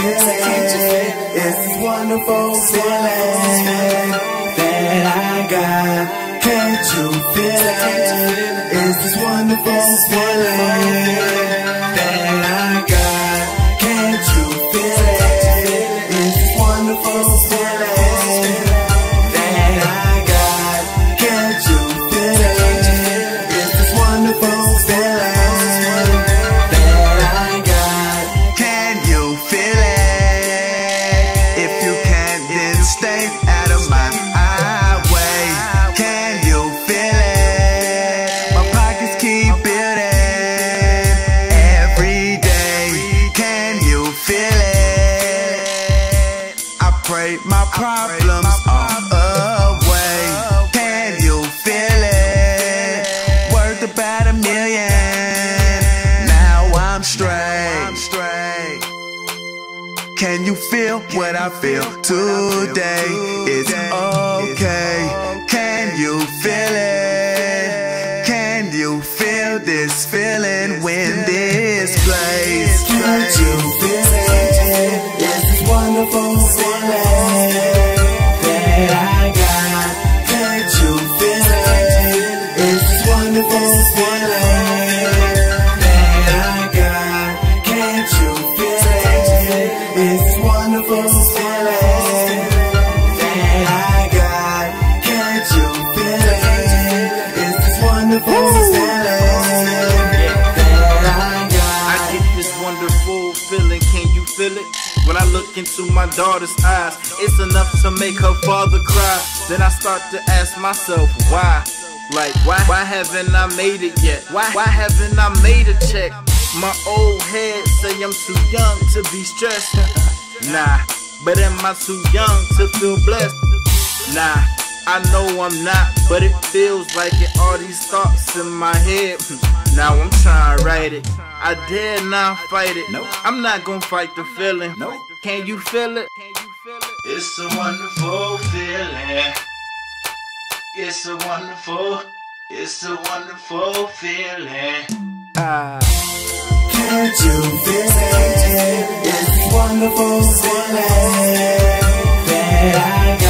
Can't you feel it? It's this wonderful feeling that I got. Can't you feel it? It's this wonderful feeling pray my problems are away. Can you feel it? Worth about a million. Now I'm straight. Can you feel what I feel today? It's okay. Can you feel it? Can you feel this feeling when this plays? Can't you feel wonderful feeling that I got. Can't you feel it? It's this wonderful feeling that I got. I get this wonderful feeling, can you feel it? When I look into my daughter's eyes, it's enough to make her father cry. Then I start to ask myself, why? Like, why, why haven't I made it yet? Why, why haven't I made a check? My old head say I'm too young to be stressed. Nah, but am I too young to feel blessed? Nah, I know I'm not, but it feels like it. All these thoughts in my head. now I'm trying to write it. I dare not fight it. Nope. I'm not gonna fight the feeling. Nope. Can you feel it? It's a wonderful feeling. It's a wonderful, it's a wonderful feeling. Ah. Can't you feel it? It's this wonderful feeling that I got.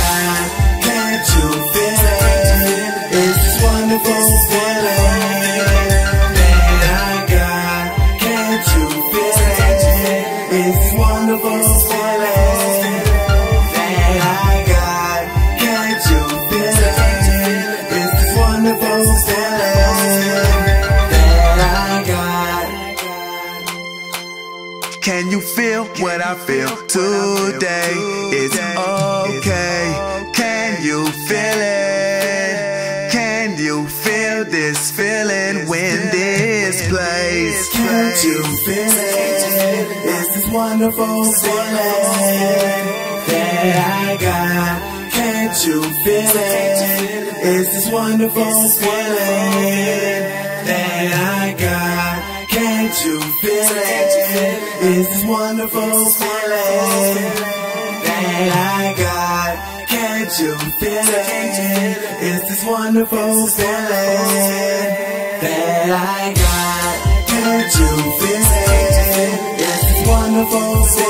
Feel what I feel today? It's okay. Can you feel it? Can you feel this feeling when this place? Can't you feel it? It's this wonderful feeling that I got. Can't you feel it? It's this wonderful feeling that I got. Can't you feel it? It's this wonderful feeling that I got. Can't you feel it? It's this wonderful feeling that I got. Can't you feel it? It's this wonderful feeling